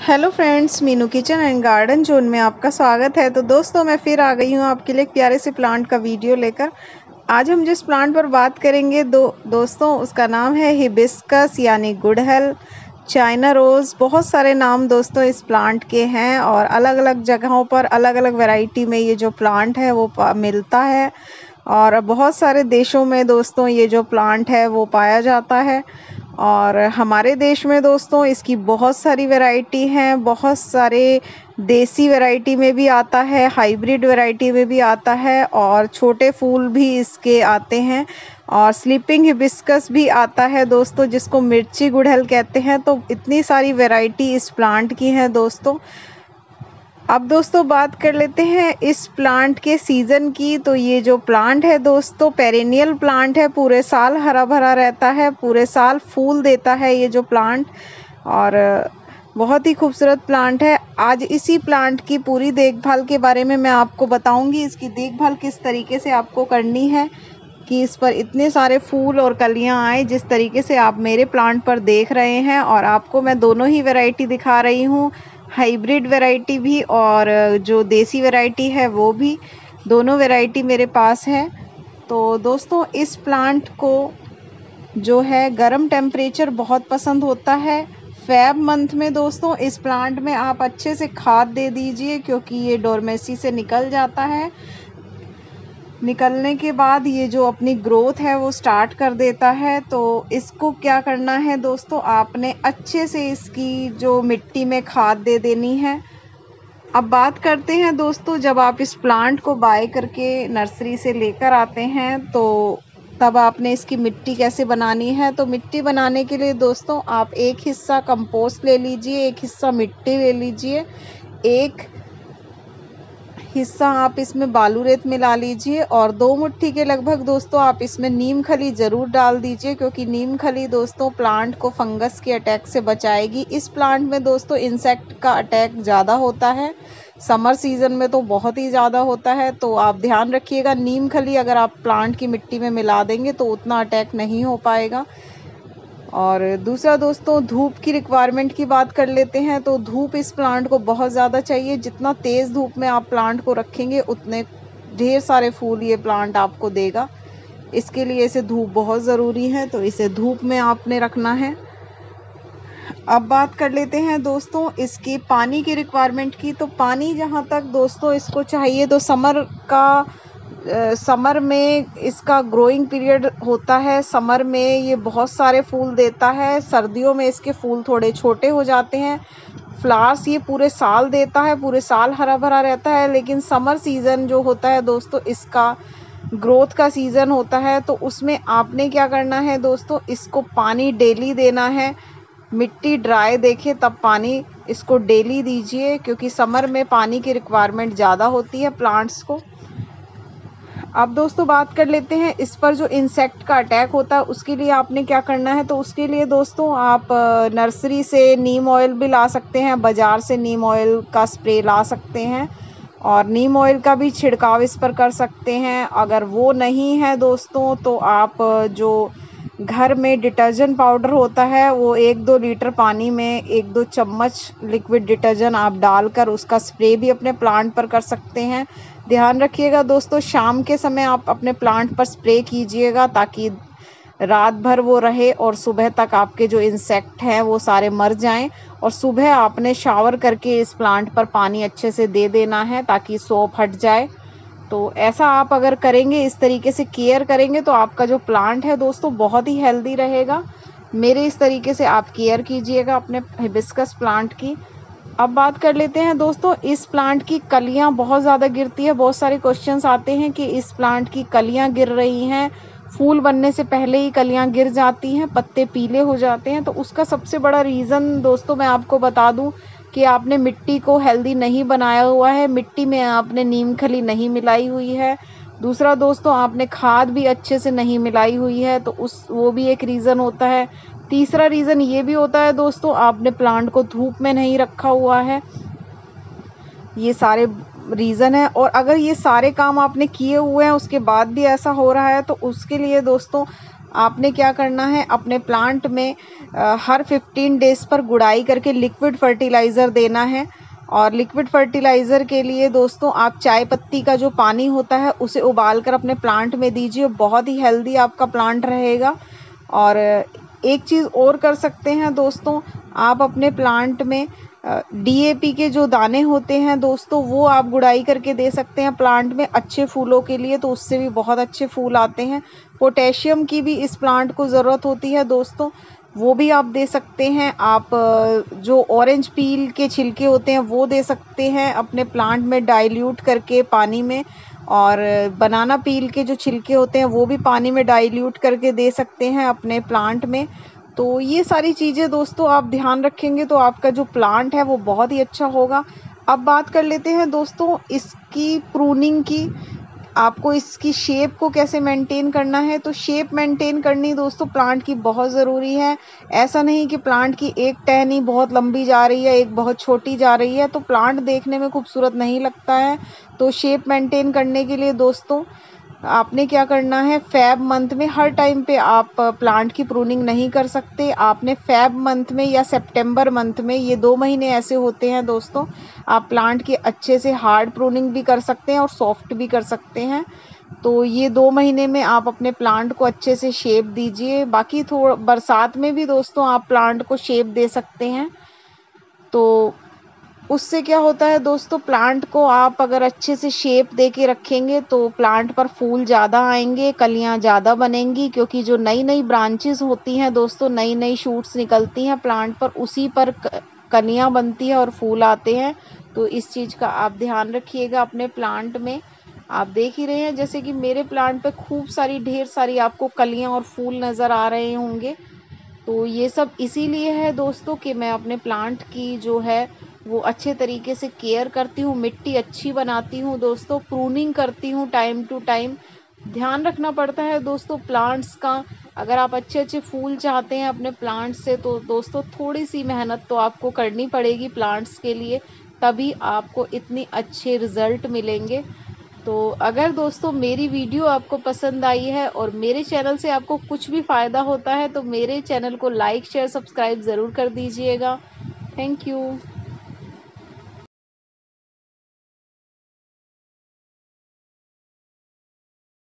Hello friends Meenu kitchen and garden zone में आपका स्वागत है। तो दोस्तों, मैं फिर आ गई हूँ आपके लिए प्यारे से प्लांट का वीडियो लेकर। आज हम जिस प्लांट पर बात करेंगे, दो, दोस्तों, उसका नाम है हिबिस्कस यानी गुड़हल, चाइना रोज़ बहुत सारे नाम दोस्तों इस प्लांट के हैं और अलग अलग जगहों पर अलग अलग वैरायटी में ये जो प्लांट है, वो मिलता है। और बहुत सारे देशों में दोस्तों ये जो प्लांट है, वो पाया जाता है। और हमारे देश में दोस्तों इसकी बहुत सारी वैरायटी हैं, बहुत सारे देसी वैरायटी में भी आता है हाइब्रिड वैरायटी में भी आता है और छोटे फूल भी इसके आते हैं और स्लीपिंग हिबिस्कस भी आता है दोस्तों, जिसको मिर्ची गुड़हल कहते हैं। तो इतनी सारी वैरायटी इस प्लांट की है दोस्तों। अब दोस्तों बात कर लेते हैं इस प्लांट के सीज़न की। तो ये जो प्लांट है दोस्तों पेरेनियल प्लांट है, पूरे साल हरा भरा रहता है, पूरे साल फूल देता है ये जो प्लांट और, बहुत ही खूबसूरत प्लांट है। आज इसी प्लांट की पूरी देखभाल के बारे में मैं आपको बताऊँगी। इसकी देखभाल किस तरीके से आपको करनी है कि इस पर इतने सारे फूल और कलियाँ आए, जिस तरीके से आप मेरे प्लांट पर देख रहे हैं। और आपको मैं दोनों ही वैरायटी दिखा रही हूँ। हाइब्रिड वैरायटी भी और जो देसी वैरायटी है वो भी, दोनों वैरायटी मेरे पास है। तो दोस्तों, इस प्लांट को जो है गर्म टेम्परेचर बहुत पसंद होता है। फैब मंथ में दोस्तों, इस प्लांट में आप अच्छे से खाद दे दीजिए क्योंकि ये डोरमेसी से निकल जाता है। निकलने के बाद ये जो अपनी ग्रोथ है वो स्टार्ट कर देता है तो इसको क्या करना है दोस्तों? आपने अच्छे से इसकी जो मिट्टी में खाद दे देनी है। अब बात करते हैं दोस्तों, जब आप इस प्लांट को बाय करके नर्सरी से लेकर आते हैं तो तब आपने इसकी मिट्टी कैसे बनानी है? तो मिट्टी बनाने के लिए दोस्तों, आप एक हिस्सा कंपोस्ट ले लीजिए, एक हिस्सा मिट्टी ले लीजिए, एक हिस्सा आप इसमें बालू रेत मिला लीजिए और दो मुट्ठी के लगभग दोस्तों आप इसमें नीम खली ज़रूर डाल दीजिए, क्योंकि नीम खली दोस्तों प्लांट को फंगस के अटैक से बचाएगी। इस प्लांट में दोस्तों इंसेक्ट का अटैक ज़्यादा होता है। समर सीज़न में तो बहुत ही ज़्यादा होता है तो आप ध्यान रखिएगा नीम खली अगर आप प्लांट की मिट्टी में मिला देंगे तो उतना अटैक नहीं हो पाएगा। और दूसरा दोस्तों, धूप की रिक्वायरमेंट की बात कर लेते हैं तो धूप इस प्लांट को बहुत ज़्यादा चाहिए। जितना तेज़ धूप में आप प्लांट को रखेंगे, उतने ढेर सारे फूल ये प्लांट आपको देगा। इसके लिए इसे धूप बहुत ज़रूरी है तो इसे धूप में आपने रखना है। अब बात कर लेते हैं दोस्तों, इसकी पानी की रिक्वायरमेंट की। तो पानी जहाँ तक दोस्तों इसको चाहिए तो समर का समर में इसका ग्रोइंग पीरियड होता है। समर में ये बहुत सारे फूल देता है। सर्दियों में इसके फूल थोड़े छोटे हो जाते हैं। फ्लावर्स ये पूरे साल देता है, पूरे साल हरा भरा रहता है, लेकिन समर सीज़न जो होता है दोस्तों, इसका ग्रोथ का सीज़न होता है। तो उसमें आपने क्या करना है दोस्तों, इसको पानी डेली देना है। मिट्टी ड्राई देखे, तब पानी इसको डेली दीजिए, क्योंकि समर में पानी की रिक्वायरमेंट ज़्यादा होती है प्लांट्स को। अब दोस्तों बात कर लेते हैं, इस पर जो इंसेक्ट का अटैक होता है, उसके लिए आपने क्या करना है? तो उसके लिए दोस्तों आप नर्सरी से नीम ऑयल भी ला सकते हैं, बाज़ार से नीम ऑयल का स्प्रे ला सकते हैं और नीम ऑयल का भी छिड़काव इस पर कर सकते हैं। अगर वो नहीं है दोस्तों तो आप जो घर में डिटर्जेंट पाउडर होता है, वो एक दो लीटर पानी में, एक दो चम्मच लिक्विड डिटर्जेंट आप डालकर उसका स्प्रे भी अपने प्लांट पर कर सकते हैं। ध्यान रखिएगा दोस्तों, शाम के समय आप अपने प्लांट पर स्प्रे कीजिएगा ताकि रात भर वो रहे और सुबह तक आपके जो इंसेक्ट हैं वो सारे मर जाएँ। और सुबह आपने शावर करके इस प्लांट पर पानी अच्छे से दे देना है ताकि सोप हट जाए। तो ऐसा आप अगर करेंगे, इस तरीके से केयर करेंगे तो आपका जो प्लांट है दोस्तों, बहुत ही हेल्दी रहेगा। मेरे इस तरीके से आप केयर कीजिएगा अपने हिबिस्कस प्लांट की। अब बात कर लेते हैं दोस्तों, इस प्लांट की कलियाँ बहुत ज़्यादा गिरती है। बहुत सारे क्वेश्चंस आते हैं कि इस प्लांट की कलियाँ गिर रही हैं। फूल बनने से पहले ही कलियाँ गिर जाती हैं, पत्ते पीले हो जाते हैं। तो उसका सबसे बड़ा रीज़न दोस्तों मैं आपको बता दूँ कि आपने मिट्टी को हेल्दी नहीं बनाया हुआ है, मिट्टी में आपने नीम खली नहीं मिलाई हुई है। दूसरा दोस्तों आपने खाद भी अच्छे से नहीं मिलाई हुई है तो उस, वो भी एक रीज़न होता है। तीसरा रीज़न ये भी होता है दोस्तों, आपने प्लांट को धूप में नहीं रखा हुआ है। ये सारे रीज़न है, और अगर ये सारे काम आपने किए हुए हैं, उसके बाद भी ऐसा हो रहा है तो उसके लिए दोस्तों आपने क्या करना है? अपने प्लांट में हर 15 डेज़ पर गुड़ाई करके लिक्विड फर्टिलाइज़र देना है। और लिक्विड फर्टिलाइज़र के लिए दोस्तों, आप चाय पत्ती का जो पानी होता है, उसे उबाल कर अपने प्लांट में दीजिए। बहुत ही हेल्दी आपका प्लांट रहेगा। और एक चीज़ और कर सकते हैं दोस्तों। आप अपने प्लांट में डीएपी के जो दाने होते हैं दोस्तों, वो आप गुड़ाई करके दे सकते हैं प्लांट में अच्छे फूलों के लिए तो उससे भी बहुत अच्छे फूल आते हैं। पोटेशियम की भी इस प्लांट को ज़रूरत होती है दोस्तों। वो भी आप दे सकते हैं। आप जो ऑरेंज पील के छिलके होते हैं, वो दे सकते हैं अपने प्लांट में डाइल्यूट करके पानी में। और बनाना पील के जो छिलके होते हैं, वो भी पानी में डाइल्यूट करके दे सकते हैं अपने प्लांट में। तो ये सारी चीज़ें दोस्तों आप ध्यान रखेंगे तो आपका जो प्लांट है वो बहुत ही अच्छा होगा। अब बात कर लेते हैं दोस्तों इसकी प्रूनिंग की। आपको इसकी शेप को कैसे मेंटेन करना है? तो शेप मेंटेन करनी दोस्तों प्लांट की बहुत ज़रूरी है। ऐसा नहीं कि प्लांट की एक टहनी बहुत लंबी जा रही है, एक बहुत छोटी जा रही है तो प्लांट देखने में खूबसूरत नहीं लगता है। तो शेप मेंटेन करने के लिए दोस्तों आपने क्या करना है? फैब मंथ में हर टाइम पे आप प्लांट की प्रूनिंग नहीं कर सकते। आपने फैब मंथ में या सितंबर मंथ में, ये दो महीने ऐसे होते हैं दोस्तों, आप प्लांट की अच्छे से हार्ड प्रूनिंग भी कर सकते हैं और सॉफ्ट भी कर सकते हैं। तो ये दो महीने में आप अपने प्लांट को अच्छे से शेप दीजिए। बाकी थोड़ा, बरसात में भी दोस्तों आप प्लांट को शेप दे सकते हैं। तो उससे क्या होता है दोस्तों प्लांट को आप अगर अच्छे से शेप दे के रखेंगे तो प्लांट पर फूल ज़्यादा आएँगे, कलियाँ ज़्यादा बनेंगी, क्योंकि जो नई नई ब्रांचेस होती हैं दोस्तों नई नई शूट्स निकलती हैं प्लांट पर उसी पर कलियाँ बनती है और फूल आते हैं। तो इस चीज़ का आप ध्यान रखिएगा अपने प्लांट में। आप देख ही रहे हैं, जैसे कि मेरे प्लांट पे खूब सारी, ढेर सारी आपको कलियाँ और फूल नज़र आ रहे होंगे। तो ये सब इसीलिए है दोस्तों कि मैं अपने प्लांट की जो है वो अच्छे तरीके से केयर करती हूँ, मिट्टी अच्छी बनाती हूँ दोस्तों प्रूनिंग करती हूँ टाइम टू टाइम ध्यान रखना पड़ता है दोस्तों प्लांट्स का। अगर आप अच्छे अच्छे फूल चाहते हैं अपने प्लांट्स से तो दोस्तों थोड़ी सी मेहनत तो आपको करनी पड़ेगी प्लांट्स के लिए, तभी आपको इतनी अच्छे रिज़ल्ट मिलेंगे। तो अगर दोस्तों मेरी वीडियो आपको पसंद आई है और मेरे चैनल से आपको कुछ भी फ़ायदा होता है तो मेरे चैनल को लाइक शेयर सब्सक्राइब ज़रूर कर दीजिएगा। Thank you